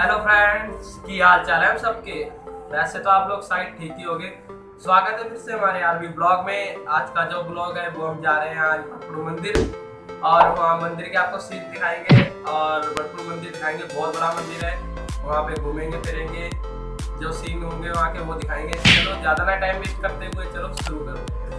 Hello friends की हाल चाल है सबके? वैसे तो आप लोग साइड ठीक ही होगे। स्वागत है फिर से हमारे आरबी ब्लॉग में। आज का जो ब्लॉग है, वो हम जा रहे हैं आज भटपुर मंदिर। और वहाँ मंदिर के आपको सीट दिखाएँगे। और भटपुर मंदिर दिखाएँगे, बहुत बड़ा मंदिर है। वहाँ पे घूमेंगे, फिरेंगे। जो सीन होंगे वहाँ के वो दिखाएँगे। चलो, ज़्यादा ना टाइम वेस्ट करते हुए चलो शुरू करो।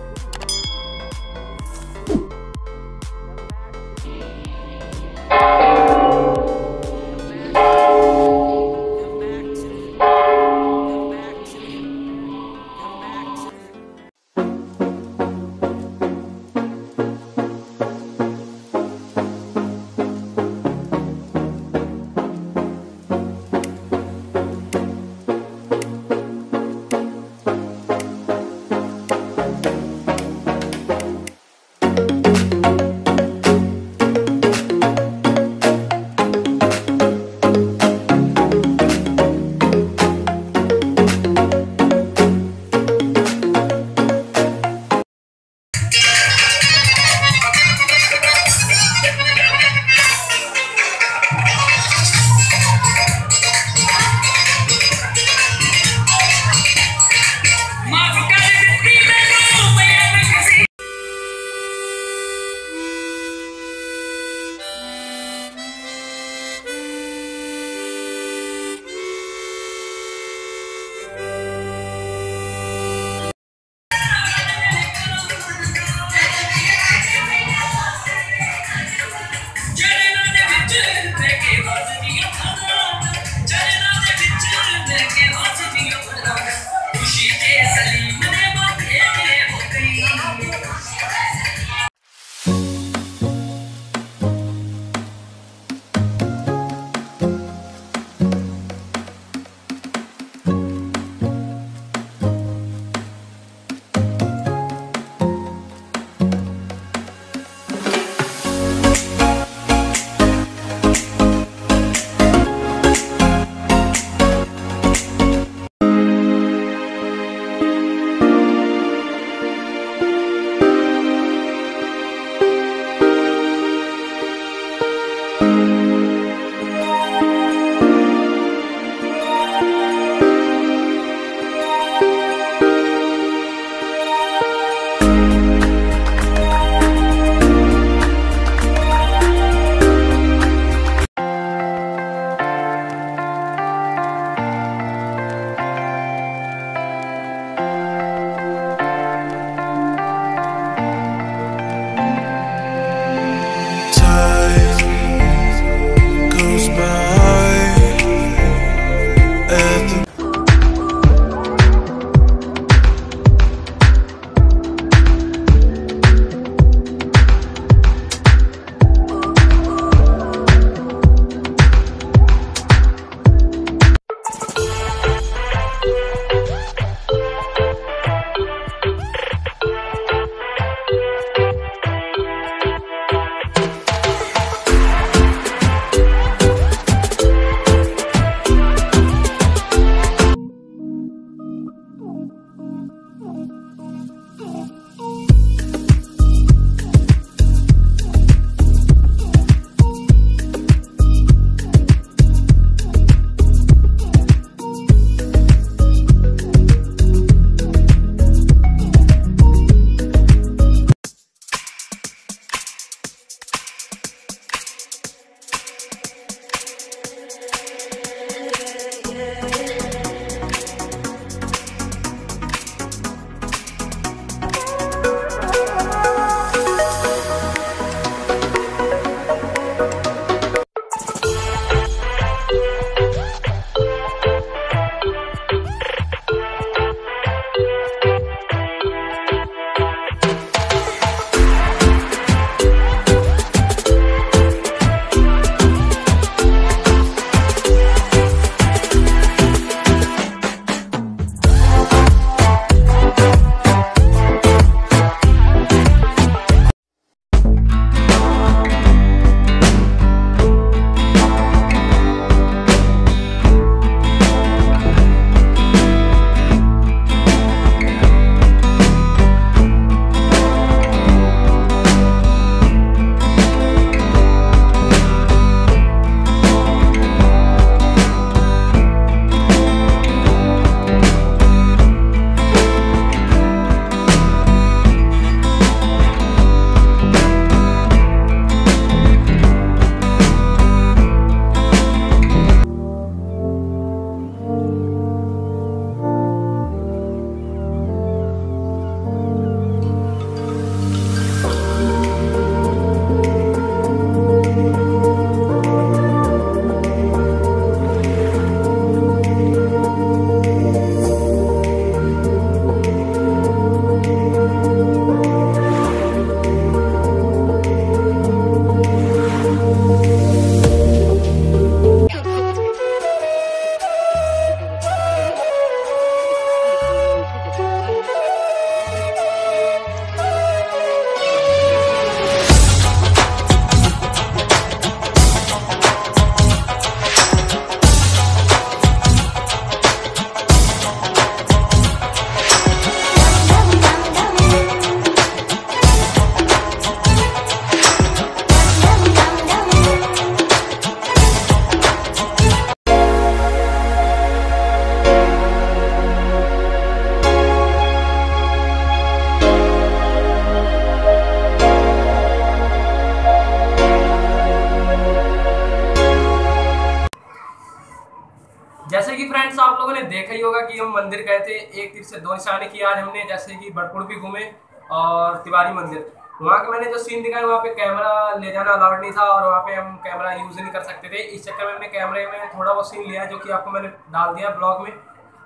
देखा ही होगा कि हम मंदिर गए थे, एक तीर से दो निशाने किया आज हमने, जैसे कि बड़पुर भी घूमे और तिवारी मंदिर। वहाँ के मैंने जो सीन दिखाया वहाँ पे कैमरा ले जाना अलाउड नहीं था और वहाँ पे हम कैमरा यूज़ नहीं कर सकते थे। इस चक्कर में मैंने कैमरे में थोड़ा वो सीन लिया जो कि आपको मैंने डाल दिया ब्लॉग में।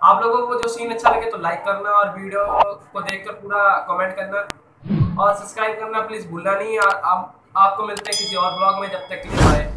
आप लोगों को जो सीन अच्छा लगे तो लाइक करना और वीडियो को देखकर पूरा कमेंट करना। और सब्सक्राइब करना प्लीज़ भूलना नहीं, और आप, आपको मिलते हैं किसी और ब्लॉग में, जब तक के लिए